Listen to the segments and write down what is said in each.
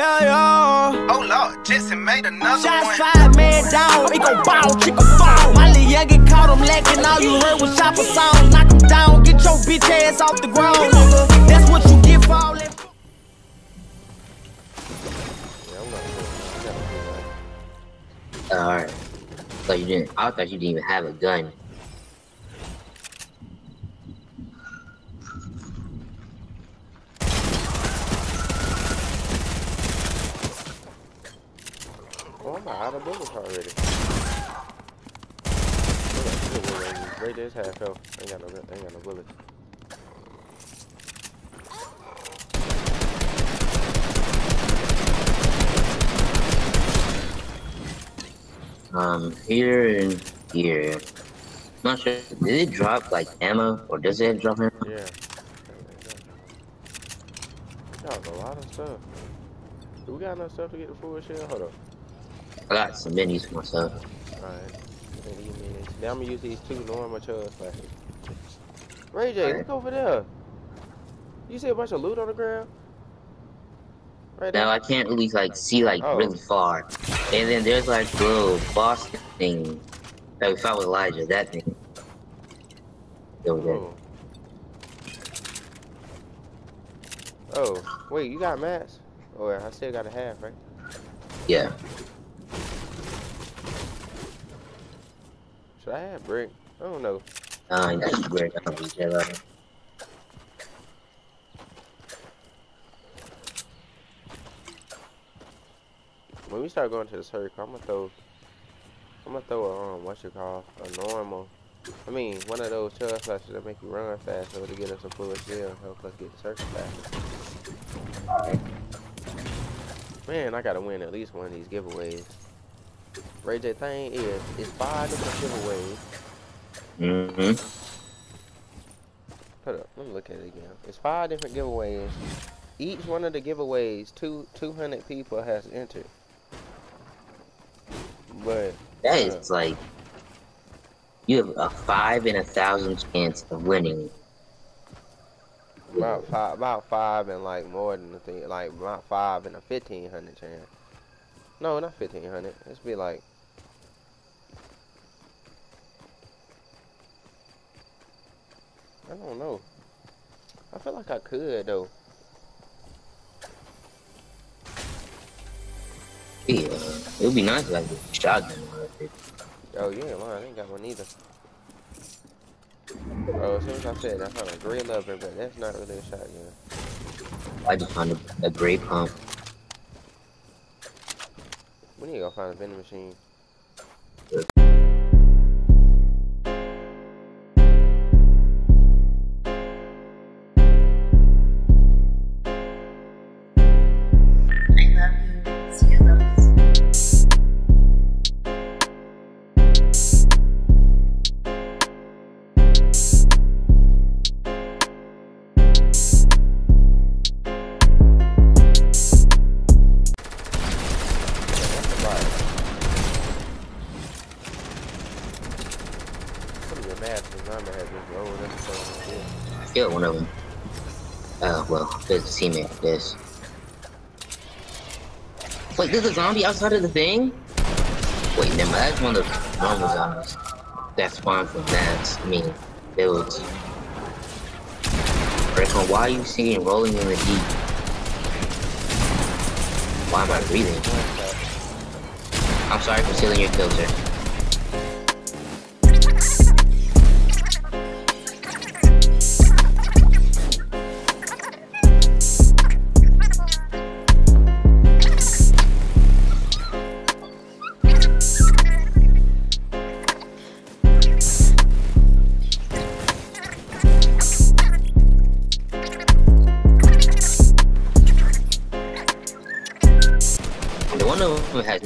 yeah, yeah. Oh Lord, Jetson made another Shots one. fired, man down. It gon' bow, chicken fall. My little youngin' caught him lacking. All you heard was chopper sounds. Knock him down, get your bitch ass off the ground, nigga. That's what you get for all that. Yeah, I'm not sure. I gotta do that. Alright. So you didn't I thought you didn't even have a gun. Oh, I'm out of bullets already. Look at that shit, wait, Right there's half health. Ain't got no, ain't got no bullets. Um here and here. Not sure. Did it drop like ammo or does it drop ammo? Yeah. Got a lot of stuff. Do we got enough stuff to get the full shell? Hold up. I got some minis for myself. Alright. Now I'm gonna use these two normal chug splashes. Ray J, look over there. You see a bunch of loot on the ground? Right there. Now I can't really like see like Oh. really far. And then there's like the little boss thing that we fought with Elijah, that thing. Over there. Oh. Oh, wait, you got mats? Oh, I still got a half, right? Yeah. Should I have brick? I don't know. Be there. When we start going to the circle, I'm gonna throw, I'm gonna throw a um, what you call a normal. I mean, one of those chug splashes that make you run faster to get us a full shield, help us get the circle faster. Man, I gotta win at least one of these giveaways. Ray J thing is, it's five different giveaways. Mm-hmm. Hold up, let me look at it again. It's five different giveaways. Each one of the giveaways, two two hundred people has entered. But That is like you have a five in a thousand chance of winning. about five, about five and like more than the thing, like about five and a fifteen hundred chance. No, not fifteen hundred. It's be like. I don't know. I feel like I could though. Yeah, it would be nice if I could shotgun one of it. Oh yeah, mine. I ain't got one either. Oh, as soon as I said that, I found a gray lover, but that's not really a shotgun. I just found a, a gray pump. We need to go find a vending machine. I killed one of them. Oh, well, there's a teammate, this. Wait, there's a zombie outside of the thing? Wait, never mind, that's one of the normal zombies. That spawned from that, I mean, builds. Recon, why are you singing Rolling in the Deep? Why am I breathing? I'm sorry for stealing your kill, sir.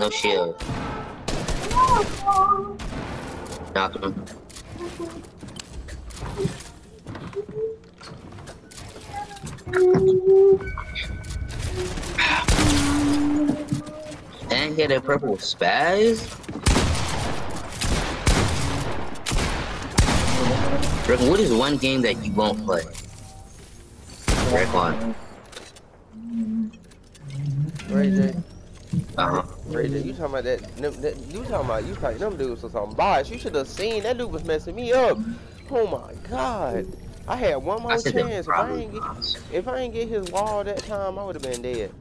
No shield. Knock him. And get a purple spaz? Rick, what is one game that you won't play? Rick on. Ray J. Uh huh. Ray you talking about that, that you talking about you talking them dudes or something. Boss, you should have seen that dude was messing me up. Oh my god. I had one more I chance. If I probably ain't get if I ain't get his wall that time, I would have been dead.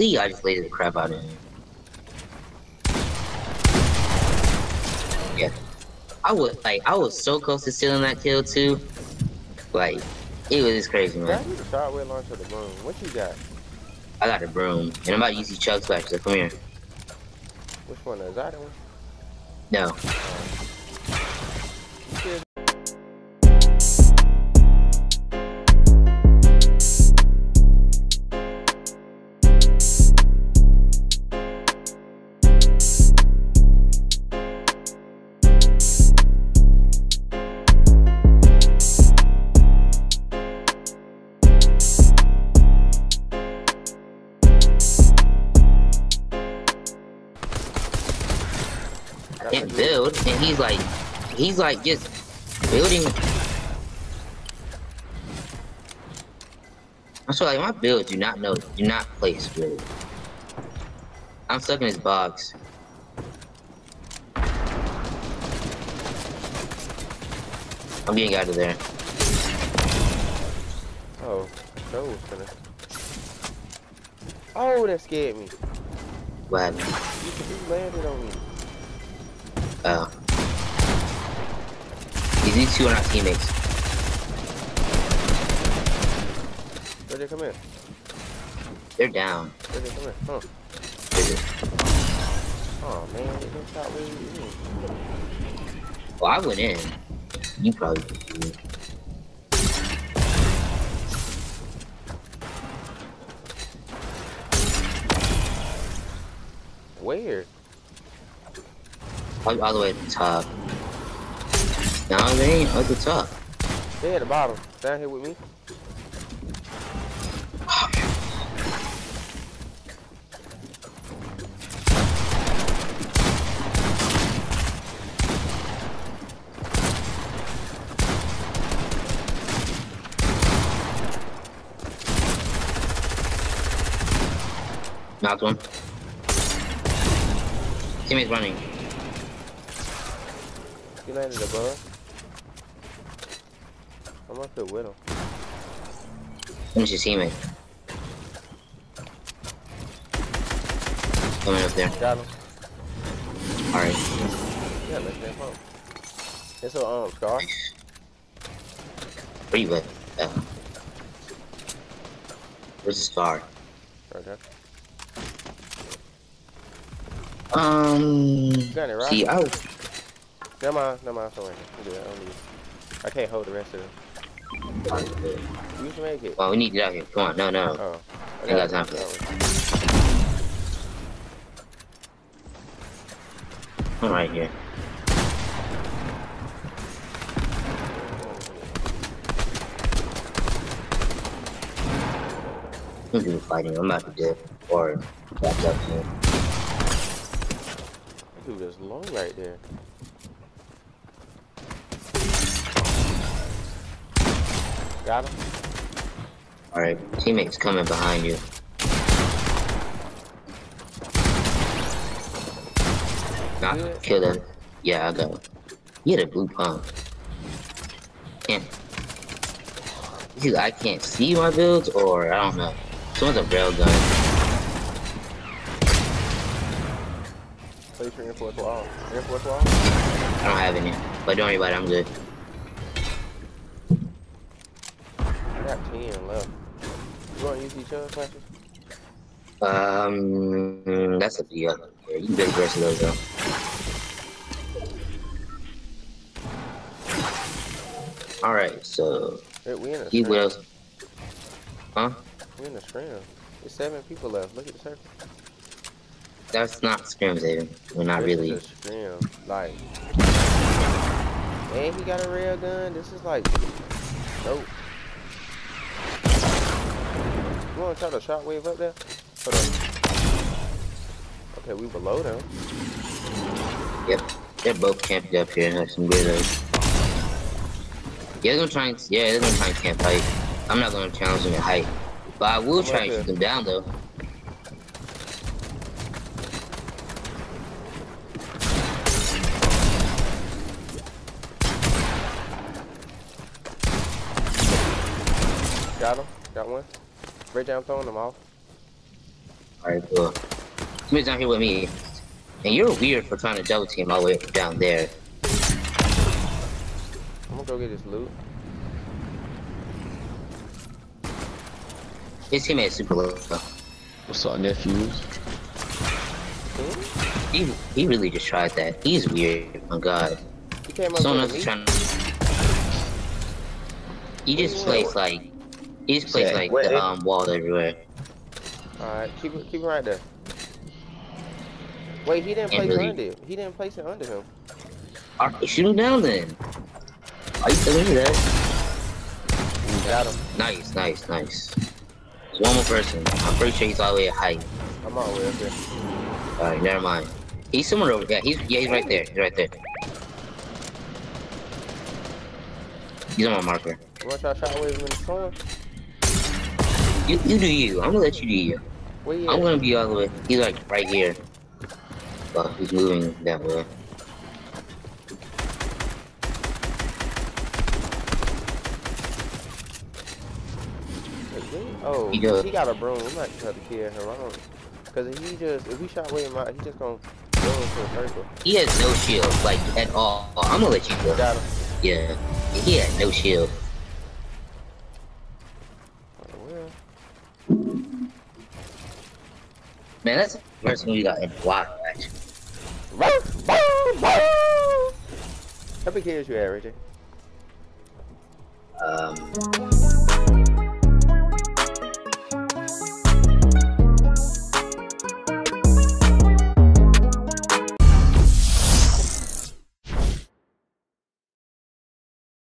I just laid the crap out of him. Yeah, I was like, I was so close to stealing that kill too. Like, it was just crazy, man. start with launch of the moon. What you got? I got a broom, and I'm about to use these chugs back. So come here. Which one? Is that one? No, oh. Like just building. I'm sorry, like my builds do not know, do not place really. I'm stuck in this box. I'm getting out of there. Oh, no was. Oh, that scared me. What happened? You, you landed on me. Oh. These two are not teammates. Where they come in? They're down. Where they come in? Huh? Oh man, they didn't shot you. Well, I went in. You probably did. Where? All, all the way at the top. No, they ain't at the top. They at the bottom. Down here with me. Knocked one. Teammate's running. He landed above. Up with him. Your teammate. Coming up there. Got him. Alright. Yeah, let's get him. It's a um scar. Where you at? Uh, where's the scar? Right there. Um. got it, right? See, I was. Never mind, never mind. I'm good. I don't need. I can't hold the rest of it. You make it. Well, we need to get out here. Come on. No, no. Oh. I Ain't got time for That I'm right here. I'm doing fighting. I'm about to dip or back up here. Dude, that's low right there. Got him. Alright, teammates coming behind you. Not Good. kill them. Yeah, I got him. He had a blue pump. Can't. See, I can't see my builds, or I don't know. Someone's a rail gun. Place your reinforced wall. Reinforced wall? I don't have any. But don't worry about it, I'm good. I got 10 left. You want to use each other flashes? Um, that's up to you. Can the rest those though. Alright, so Hey, we in a he will. Huh? We in the scrim. There's seven people left. Look at the circle. That's not scrims, Aiden. We're not This really. is a scrim. Like, and he got a rail gun. This is like, nope. You want to try the shockwave up there? Hold on. Okay, we below them. Yep. They're both camped up here and have some weirdos. Yeah, they're gonna try and yeah, they're gonna try and camp height. I'm not gonna challenge them at height. But I will I'm try and shoot them down though. Got him. Got one. Right down, throwing them off. Alright, cool. Somebody's down here with me. And you're weird for trying to double team all the way down there. I'm gonna go get his loot. His teammate is super low. What's up, nephews? Hmm? He he really just tried that. He's weird. Oh god. He came up Someone to else is me. trying He just plays like he just placed Yeah, like where- the um wall everywhere. Alright, keep it, keep it right there. Wait, he didn't Can't place it really- under it. He didn't place it under him. Alright, shoot him down then. Are you telling me that? Got him. Nice, nice, nice. There's one more person. I'm pretty sure he's all the way at height. I'm all the way up here. Alright, never mind. He's somewhere over yeah, he's yeah, he's right there. He's right there. He's on my marker. You want to try shockwave him in the storm? You you do you. I'm gonna let you do you. I'm gonna be all the way. He's like right here. But he's moving that way. Oh, He he, got a broom. We might have to kill him. I don't. Cause if he just if we shot William out, he just gonna go into a circle. He has no shield, like at all. I'm gonna let you go. Got him. Yeah. He had no shield. Oh, well. Man, that's the first one we got in while, actually. How many kills you at, Richie? Um